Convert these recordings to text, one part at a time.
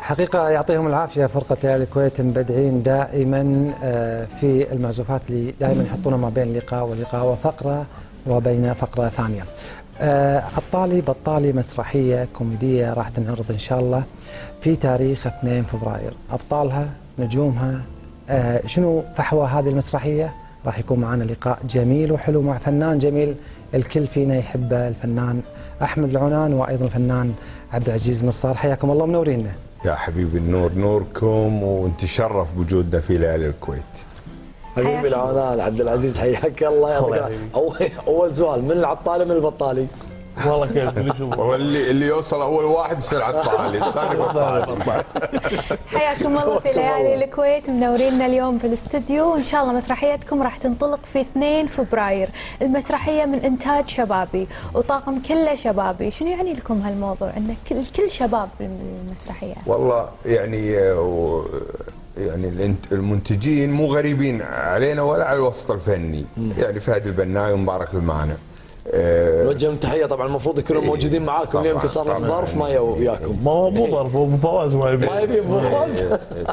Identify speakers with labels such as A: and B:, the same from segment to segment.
A: حقيقة يعطيهم العافية فرقة ليالي الكويت مبدعين دائما آه، في المعزوفات اللي دائما يحطونها ما بين لقاء ولقاء وفقرة وبين فقرة ثانية. آه، عطالي بطالي مسرحية كوميدية راح تنعرض إن شاء الله في تاريخ 2 فبراير. أبطالها نجومها آه، شنو فحوى هذه المسرحية؟ راح يكون معنا لقاء جميل وحلو مع فنان جميل الكل فينا يحبه الفنان أحمد العنان وأيضا الفنان عبد العزيز نصار حياكم الله منورينا
B: يا حبيبي النور نوركم ونتشرف بوجودنا في ليالي الكويت
C: حبيبي العنان عبد العزيز حياك الله يعطيك. اول أول سؤال من العطالي من البطالي؟
D: والله كيف اللي يشوفه
B: هو اللي اللي يوصل أول واحد يصير عطالي الثاني بطالي
E: حياكم الله في ليالي الكويت منورينا اليوم في الاستوديو. وإن شاء الله مسرحيتكم راح تنطلق في 2 فبراير. المسرحية من إنتاج شبابي وطاقم كله شبابي. شنو يعني لكم هالموضوع؟ إن كل الكل شباب بالمسرحيه
B: والله يعني آه، و- يعني الإنت- المنتجين مو غريبين علينا ولا على الوسط الفني. يعني فهد البناي ومبارك المعنى آه،
C: نوجه لهم تحية. طبعا المفروض يكونوا
B: إيه،
C: موجودين معاكم اليوم كسر لهم
B: طبعاً.
C: ظرف ما يو- وياكم
D: ما هو مو ضرب هو فواز ما يبي
C: ما يبي فوز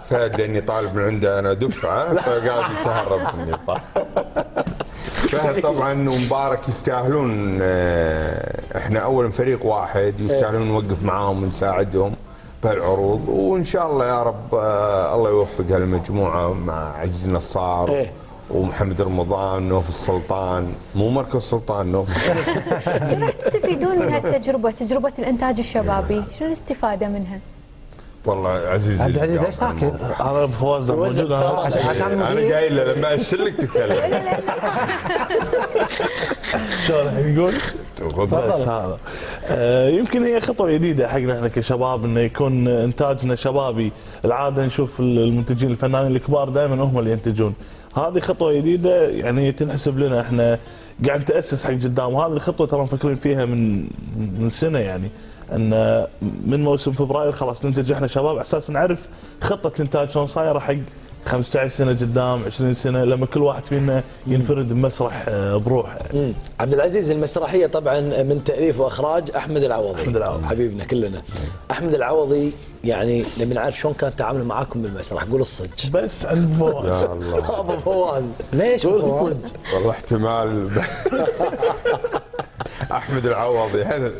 B: فهد لأني طالب من عنده أنا دفعة فقاعد يتهرب مني. فهد طبعا ومبارك يستاهلون آه، إحنا اولا فريق واحد يستاهلون نوقف معاهم ونساعدهم بهالعروض. وإن شاء الله يا رب آه، الله يوفق هالمجموعة مع عزيز نصار
C: إيه.
B: ومحمد رمضان نوف السلطان. مو مركز سلطان نوف السلطان.
E: شنو راح تستفيدون من هالتجربة؟ تجربة الإنتاج الشبابي شنو الاستفادة منها؟
B: والله عزيز
A: عبد العزيز ليش ساكت؟
D: بفواز ده
C: يوزع
D: موجود
A: عشان عشان أنا
B: قايل له لما اشلك تتكلم؟
D: شو الحين يقول؟
B: خذ
D: بس. هذا. آه، يمكن هي خطوة جديدة حقنا إحنا كشباب إنه يكون إنتاجنا شبابي. العادة نشوف المنتجين الفنانين الكبار دائما هم اللي ينتجون. هذه خطوة جديدة يعني تنحسب لنا إحنا قاعد نتأسس حق قدام وهذه الخطوة ترى مفكرين فيها من من سنة يعني أن من موسم فبراير خلاص ننتج إحنا شباب على أساس نعرف خطة الانتاج شلون صايرة حق 15 سنة قدام 20 سنة لما كل واحد فينا ينفرد بمسرح آه، بروحه.
C: عبد العزيز المسرحية طبعا من تأليف وإخراج أحمد العوضي.
D: أحمد العوضي.
C: حبيبنا كلنا. أحمد العوضي يعني نبي نعرف شلون كان تعامله معاكم بالمسرح. قول الصج.
D: بس عند فواز
B: يا الله.
C: ابو فواز.
A: ليش
C: قول؟ الصج.
B: والله احتمال. أحمد العوضي إحنا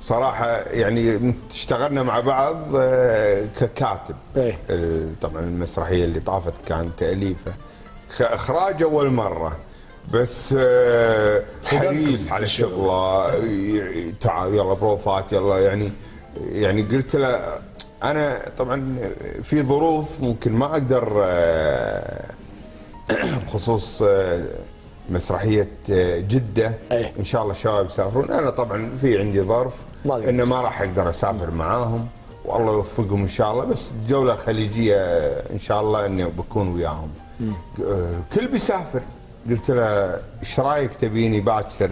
B: صراحة يعني اشتغلنا مع بعض آه، ككاتب.
C: إيه.
B: طبعا المسرحية اللي طافت كان تأليفه. إخراج أول مرة. بس آه، حريص على. شغله تعال يلا بروفات يلا يعني يعني قلت له أنا طبعا في ظروف ممكن ما أقدر آه، بخصوص مسرحية آه، جدة.
C: إيه.
B: إن شاء الله الشباب يسافرون. أنا طبعا في عندي ظرف. إنه ما راح أقدر أسافر معاهم. والله يوفقهم إن شاء الله. بس الجولة الخليجية آه، إن شاء الله إني بكون وياهم. آه، الكل بيسافر. قلت له إيش رأيك تبيني باكر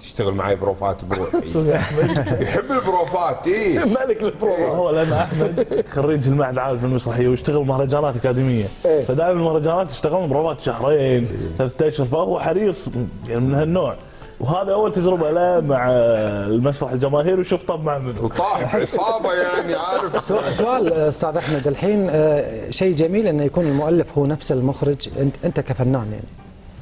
B: تشتغل معي بروفات بروحي يحب البروفات اي
C: ملك البروفا
D: هو لأن أحمد. خريج المعهد العالي في المسرحية ويشتغل مهرجانات أكاديمية.
C: إيه.
D: فدائما المهرجانات يشتغلون بروفات شهرين ثلاثة أشهر. فهو حريص يعني من هالنوع. وهذا أول تجربة له مع المسرح الجماهيري وشوف طب مع منو
B: وطاح عصابة يعني عارف.
A: سؤال- أستاذ أحمد الحين آه، شيء جميل إنه يكون المؤلف هو نفس المخرج. أنت أنت كفنان يعني.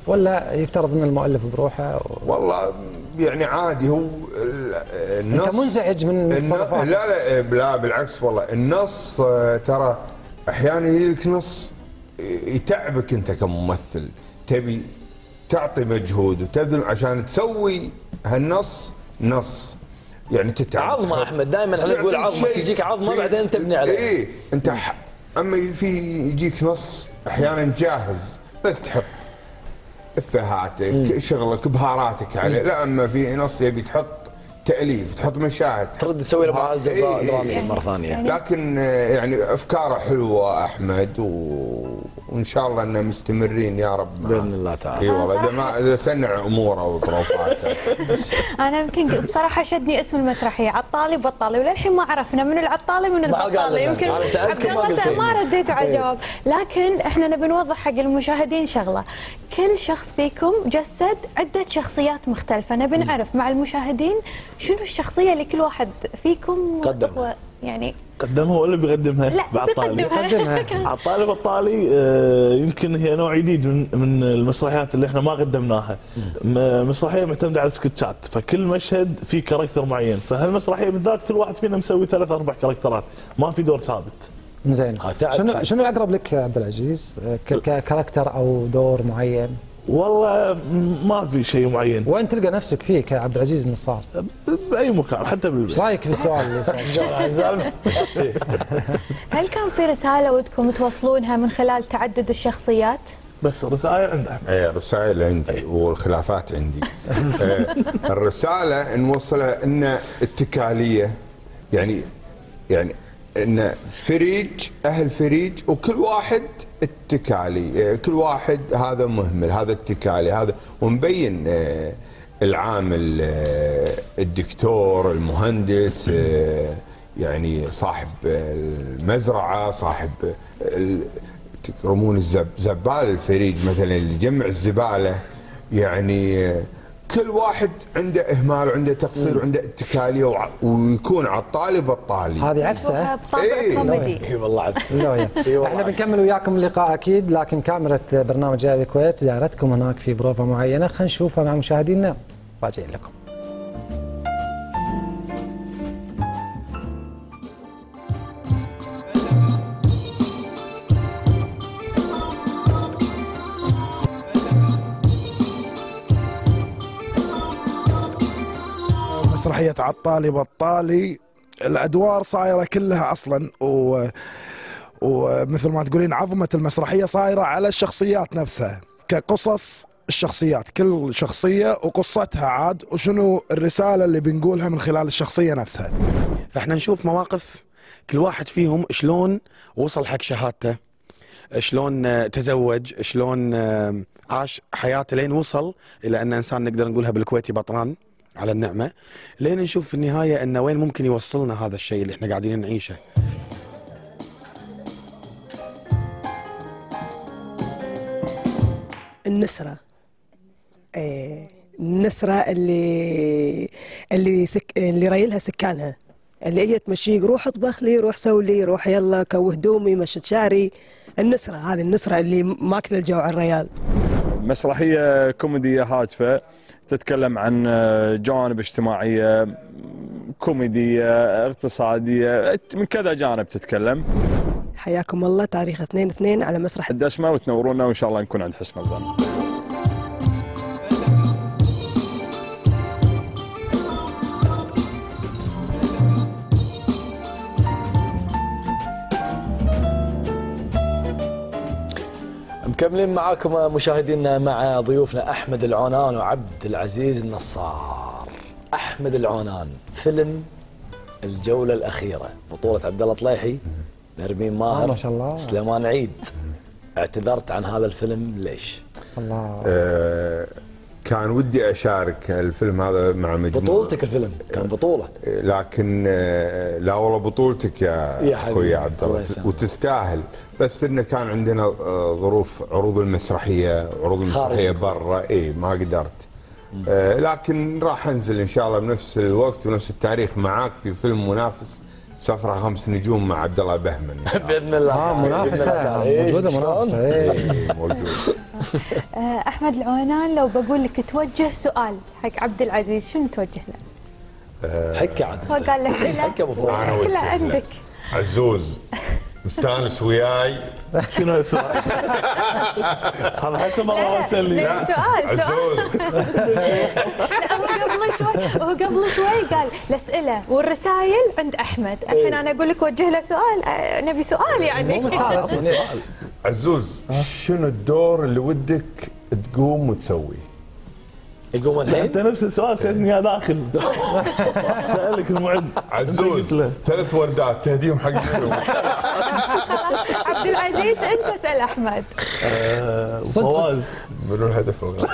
A: ولا يفترض إن المؤلف بروحه؟ و...
B: والله يعني عادي هو ال- النص
A: أنت منزعج من تصرفاته.
B: لا لا لا بالعكس والله. النص آه، ترى أحيانا يجي لك نص يتعبك أنت كممثل. تبي تعطي مجهود وتبذل عشان تسوي هالنص نص. يعني تتعب.
C: عظمة أحمد دائما إحنا نقول
B: عظمة
C: تجيك عظمة
B: في-
C: بعدين تبني عليها
B: اي أنت ح... أما في يجيك نص أحيانا جاهز بس تحط. إفهاتك شغلك بهاراتك عليه لا أما في نص يبي تحط تأليف تحط مشاهد
C: ترد تسوي له معالجه
B: إي، إي.
C: دراميه مرة ثانية
B: لكن آه، يعني أفكاره حلوة أحمد و... وإن شاء الله انه مستمرين يا رب.
C: بإذن الله تعالى.
B: إي والله إذا ما إذا سنع أموره وظروفاته
E: أنا يمكن بصراحة شدني اسم المسرحية عطالي بطالي وللحين ما عرفنا من العطالي
C: قال
E: البطالي. يمكن عبد
C: ما
E: الله. ما رديتوا على
C: إيه.
E: الجواب لكن إحنا نبي نوضح حق المشاهدين شغلة كل شخص فيكم جسد عدة شخصيات مختلفة نبي نعرف مع المشاهدين شنو الشخصية اللي كل واحد فيكم
C: قدمها.
E: يعني
D: قدمها ولا بيقدمها؟
E: لا
D: بعد طالي.
E: بيقدمها.
A: قدمها،
D: عالطالي بالطالي آه، يمكن هي نوع جديد من من المسرحيات اللي إحنا ما قدمناها. م- مسرحية معتمدة على سكتشات فكل مشهد في character معين. فهالمسرحية بالذات كل واحد فينا مسوي ثلاث أربع character ات. ما في دور ثابت.
A: زين.
C: آه،
A: شنو. شنو الأقرب لك عبد العزيز؟ ك- ك character أو دور معين؟
D: والله ما في شيء معين.
A: وين تلقى نفسك فيه كعبد العزيز النصار؟
D: بأي مكان حتى
A: إيش
D: بالبيت
A: رأيك في السؤال اللي؟
E: هل كان في رسالة ودكم توصلونها من خلال تعدد الشخصيات؟
D: بس رسائل عند احمد
B: اي رسائل عندي والخلافات عندي. آه، الرسالة نوصلها ان التكاليه يعني يعني إن فريج أهل فريج وكل واحد التكالي آه، كل واحد هذا مهمل هذا التكالي هذا. ونبين آه، العامل آه، الدكتور المهندس آه، يعني صاحب المزرعة صاحب تكرمون الزب زبال الفريج مثلا اللي يجمع الزبالة. يعني كل واحد عنده إهمال وعنده تقصير وعنده اتكالية وع- ويكون على الطالب الطالي
A: هذه عفسة.
E: بطابع
B: إيه.
E: كوميدي
C: إي والله
A: والله
C: إحنا.
A: بنكمل وياكم اللقاء أكيد لكن كاميرا برنامج ليالي الكويت زارتكم هناك في بروفا معينة. خلينا نشوفها مع مشاهدينا. راجعين لكم.
F: مسرحية عطالي بطالي الأدوار صايرة كلها أصلا و ومثل ما تقولين عظمة المسرحية صايرة على الشخصيات نفسها. كقصص الشخصيات كل شخصية وقصتها عاد وشنو الرسالة اللي بنقولها من خلال الشخصية نفسها.
G: فإحنا نشوف مواقف كل واحد فيهم شلون وصل حق شهادته شلون تزوج شلون عاش حياته لين وصل إلى أن إنسان نقدر نقولها بالكويتي بطران. على النعمة لين نشوف في النهاية انه وين ممكن يوصلنا هذا الشيء اللي إحنا قاعدين نعيشه.
H: النسرة. إيه النسرة اللي اللي سك اللي رايلها سكانها. اللي هي تمشيك روح اطبخ لي روح سوي لي روح يلا كوه هدومي مشت شعري. النسرة هذه النسرة اللي ماكلة الجو على الريال.
I: مسرحية كوميدية هادفة تتكلم عن جوانب اجتماعية كوميدية اقتصادية من كذا جانب تتكلم.
H: حياكم الله تاريخ 2 2 على مسرح
I: الدسمة وتنورونا وإن شاء الله نكون عند حسن الظن.
C: مكملين معاكم مشاهدينا مع ضيوفنا أحمد العونان وعبد العزيز النصار أحمد العونان فيلم الجولة الأخيرة بطولة عبد الله طليحي نرمين ماهر
A: آه، ما شاء الله.
C: سليمان عيد اعتذرت عن هذا الفيلم ليش؟
A: الله
B: آه، كان ودي أشارك الفيلم هذا مع مجموعة.
C: بطولتك الفيلم كان بطولة.
B: لكن آه، لا والله بطولتك يا,
C: يا.
B: أخوي عبد
C: الله.
B: وتستاهل. بس إنه كان عندنا آه، ظروف عروض المسرحية عروض
C: المسرحية.
B: برا. اي ما قدرت. آه، لكن راح أنزل إن شاء الله بنفس الوقت ونفس التاريخ معاك في فيلم منافس. سفرة خمس نجوم مع عبد الله بهمن. بإذن الله
A: آه منافسة
C: بإذن الله. إيه،
A: موجودة
C: شلون؟
A: منافسة إيه.
B: إيه، موجود
E: آه، أحمد العونان لو بقول لك توجه سؤال حق عبد العزيز شنو توجه له؟
C: حكي عاد
E: هو قال لك
C: أبو فؤاد
B: له.
E: عندك
B: عزوز مستانس وياي
D: شنو السؤال؟ هذا حتى ما تسالني
E: لا، سؤال سؤال لا هو قبل شوي هو قبل شوي قال الاسئله والرسائل عند أحمد. الحين أنا أقول لك وجه له سؤال آه، نبي سؤال يعني.
A: مو مستانس
B: عزوز شنو الدور اللي ودك تقوم وتسويه؟
C: يقوم
D: انت نفس السؤال سالتني اياه داخل سألك المعد.
B: عزوز. ثلاث وردات تهديهم حق؟
E: عبد العزيز انت اسال أحمد.
D: آه،
A: صدق
B: منو الهدف الغالب؟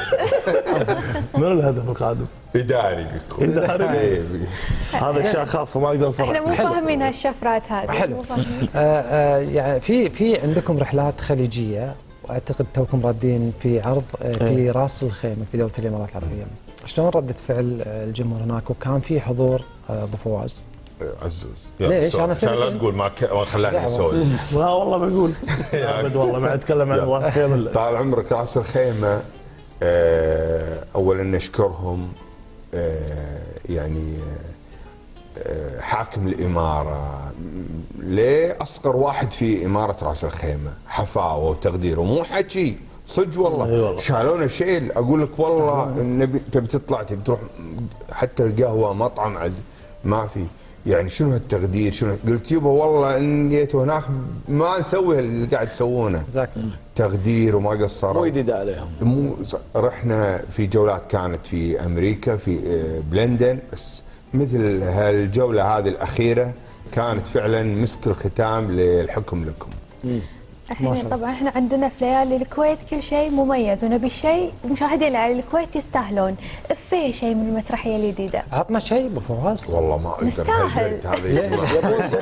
D: منو الهدف القادم؟
B: إداري بيكون.
D: إداري.
B: إيه،
D: هذا اشياء خاصه ما
E: أقدر
D: إحنا
E: مو فاهمين هالشفرات هذه.
A: حلو.
E: مو فاهمين.
A: آه، آه، يعني في في عندكم رحلات خليجية وأعتقد توكم رادين في عرض آه، في راس الخيمة في دولة الإمارات العربية. شلون ردة فعل آه، الجمهور هناك؟ وكان في حضور آه، أبو فواز؟
B: عزوز
A: ليش؟ أنا
B: عشان لا
A: سمعت-
B: تقول؟ ما ك- ما خلاني. أسولف.
D: لا والله بقول أبد والله ما أتكلم عن راس خيمه
B: طال عمرك راس الخيمة اولا نشكرهم يعني حاكم الإمارة. ليه أصغر واحد في إمارة رأس الخيمة؟ حفاوة وتقدير ومو حكي. صدق والله,
D: أي والله.
B: شالونا شيل. أقول لك والله النبي تبي تطلع تبي تروح حتى القهوة مطعم عز ما في. يعني شنو هالتقدير؟ شنو قلت يبا والله إن جيت هناك ما نسوي اللي قاعد تسوونه.
A: جزاك
B: تقدير وما قصروا.
C: مو جديد عليهم.
B: مو رحنا في جولات كانت في أمريكا في آه، بلندن بس مثل هالجولة هذه الأخيرة كانت فعلا مسك الختام للحكم لكم.
E: الحين طبعا إحنا عندنا في ليالي الكويت كل شيء مميز ونبي الشيء مشاهدين ليالي الكويت يستاهلون. في شيء من المسرحية الجديدة.
A: عطنا شيء أبو فواز؟
B: والله ما أقدر
E: نستاهل.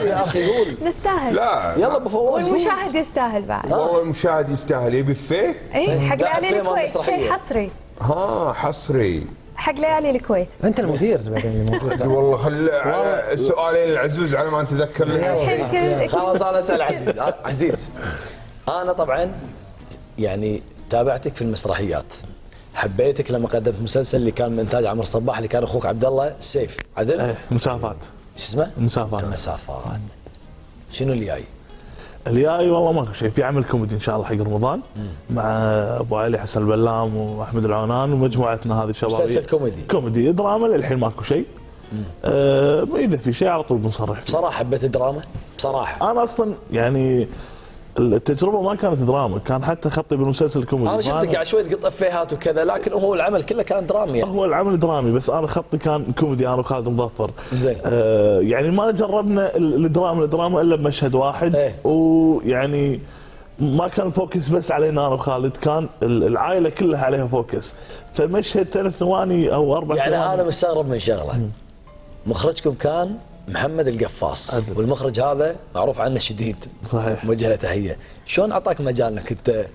C: يا أخي قول.
E: نستاهل.
B: لا.
C: يلا أبو فواز.
E: والمشاهد يستاهل بعد.
B: والله المشاهد يستاهل. يبي فيه؟
E: اي حق ليالي الكويت. شيء حصري.
B: ها حصري.
E: حق ليالي الكويت.
A: أنت المدير بعدين اللي موجود.
B: والله خل على سؤالين العزوز على ما
E: الحين كل
C: خلاص أنا أسأل عزيز. آه، عزيز. أنا طبعا يعني تابعتك في المسرحيات. حبيتك لما قدمت مسلسل اللي كان من انتاج عمرو صباح اللي كان أخوك عبد الله السيف عدل؟
D: إيه، مسافات.
C: شو اسمه؟
D: مسافات.
C: مسافات. شنو اللي جاي؟
D: الجاي والله ماكو شيء. في عمل كوميدي إن شاء الله حق رمضان مع أبو علي حسن البلام وأحمد العونان ومجموعتنا هذه الشبابيه
C: مسلسل كوميدي.
D: كوميدي. دراما للحين ماكو شيء. آه إذا في شيء على طول بنصرح فيه.
C: بصراحه حبيت الدراما. بصراحه
D: أنا أصلا يعني التجربة ما كانت دراما كان حتى خطي بالمسلسل كوميدي
C: أنا شفتك قاعد شوي تقط افيهات وكذا لكن هو العمل كله كان درامي. يعني.
D: هو العمل درامي بس أنا خطي كان كوميدي أنا وخالد مظفر.
C: زين.
D: آه يعني ما جربنا ال- الدراما الدراما إلا بمشهد واحد.
C: إيه.
D: ويعني ما كان focus بس علينا أنا وخالد كان ال- العائلة كلها عليها focus. فمشهد ثلاث ثواني أو أربع
C: يعني
D: ثواني.
C: أنا مستغرب من شغله. مخرجكم كان محمد القفاص.
D: أدري.
C: والمخرج هذا معروف عنه شديد.
D: صحيح.
C: موجه له تحية. شلون أعطاك مجال إنك أنت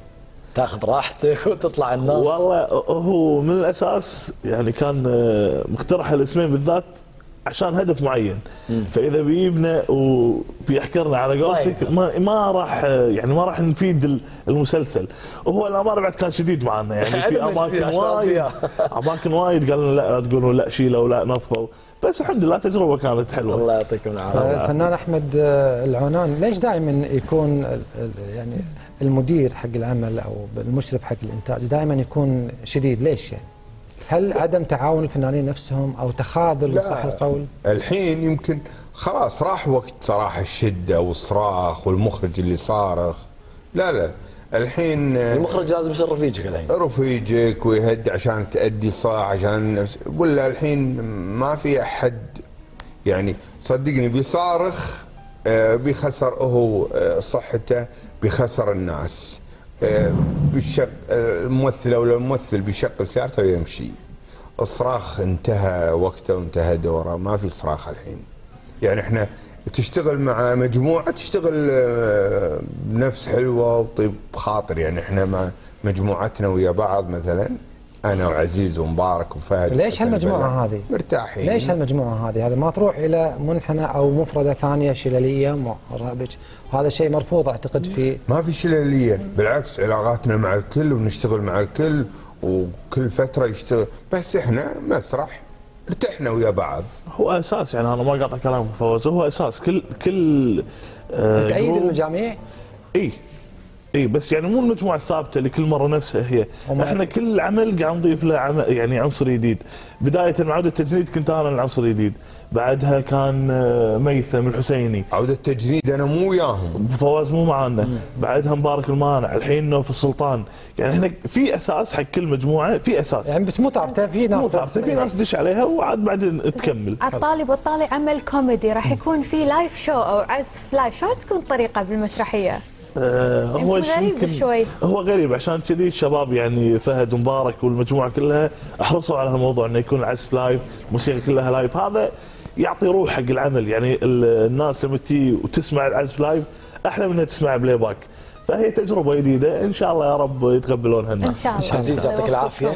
C: تاخذ راحتك وتطلع الناس؟
D: والله هو من الأساس يعني كان آه، مقترح الاسمين بالذات عشان هدف معين. فإذا بيجيبنا وبيحكرنا على قولتك ما ما راح آه، يعني ما راح نفيد ال- المسلسل. وهو الأمانة بعد كان شديد معنا. يعني في
C: أماكن
D: وايد. أماكن وايد قال لنا لا لا تقولوا لا شيلوا لا نظفوا. بس الحمد لله تجربة كانت حلوة
C: الله يعطيكم العافية
A: الفنان أحمد العونان ليش دائما يكون يعني المدير حق العمل أو المشرف حق الإنتاج دائما يكون شديد ليش يعني؟ هل عدم تعاون الفنانين نفسهم أو تخاذل. صح القول؟
B: الحين يمكن خلاص راح وقت صراحة الشدة والصراخ والمخرج اللي صارخ لا لا الحين آه،
C: المخرج لازم يصير رفيجك الحين.
B: رفيجك ويهد عشان تأدي صح عشان ولا الحين ما في أحد يعني صدقني بيصارخ آه، بيخسر هو آه، صحته بيخسر الناس. بالشق الممثل أو الممثل بيشغل سيارته ويمشي. الصراخ انتهى وقته وانتهى دوره ما في صراخ الحين. يعني إحنا تشتغل مع مجموعة تشتغل آه، بنفس حلوة وطيب خاطر يعني إحنا مع مجموعتنا ويا بعض مثلا أنا وعزيز ومبارك وفهد
A: ليش
B: بلال.
A: هذه؟
B: مرتاحين
A: ليش هالمجموعة هذه؟ هذا ما تروح إلى منحنى أو مفردة ثانية شلليه رابج وهذا شيء مرفوض أعتقد في
B: ما في شلليه بالعكس علاقاتنا مع الكل ونشتغل مع الكل وكل فترة يشتغل بس إحنا مسرح ارتحنا ويا بعض.
D: هو أساس يعني أنا ما قاطع كلامك فوز هو أساس. كل كل آه group-
A: المجاميع؟
D: إي إي بس يعني مو المجموعة الثابتة اللي كل مرة نفسها هي
A: وما-
D: إحنا كل عمل قاعد نضيف له عمل يعني عنصر جديد. بداية مع عودة التجنيد كنت أنا العنصر الجديد. بعدها كان آه، ميثم الحسيني.
B: عودة التجنيد أنا مو وياهم.
D: فواز مو معانا. بعدها مبارك المانع الحين نوف السلطان. يعني إحنا في أساس حق كل مجموعة في أساس.
A: يعني بس مو ثابته في ناس
D: مو ثابته في ناس تدش عليها وعاد بعدين تكمل.
E: عطالي بطالي عمل كوميدي. راح يكون في live show أو عزف live show تكون الطريقة بالمسرحية؟
D: آه هو
E: غريب شوي.
D: هو غريب. عشان كذي الشباب يعني فهد ومبارك والمجموعة كلها احرصوا على هالموضوع إنه يكون العزف live الموسيقى كلها live هذا يعطي روح حق العمل. يعني ال- الناس لما تجي وتسمع العزف live أحلى من إنها تسمع playback. فهي تجربة جديدة. إن شاء الله يا رب يتقبلونها
E: إن
D: الناس
E: شاء الله.
C: عزيز يعطيك العافية.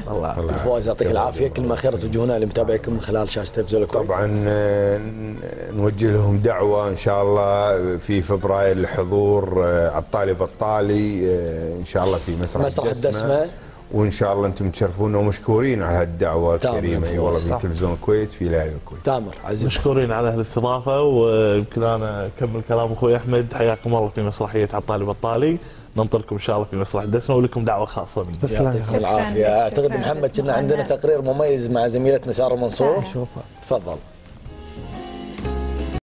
C: فواز يعطيك العافية. كلمه خير توجهونها لمتابعيكم من خلال شاشة تلفزيون الكويت
B: طبعا آه، نوجه لهم دعوة إن شاء الله في فبراير لحضور آه، عطالي بطالي آه، إن شاء الله في مسرح
C: مسرح الدسمة.
B: وإن شاء الله أنتم تشرفونا ومشكورين على
C: هالدعوة
B: الكريمة. أي والله في. تلفزيون الكويت في ليالي الكويت
C: تامر عزيز.
D: مشكورين على الاستضافه ويمكن أنا أكمل كلام أخوي أحمد. حياكم الله في مسرحية عطالي بطالي ننطركم إن شاء الله في مسرح الدسمة ولكم دعوة خاصة مني.
C: يعطيكم العافية.
E: أعتقد
C: محمد. كنا عندنا تقرير مميز مع زميلتنا سارة منصور.
A: شوف
C: تفضل.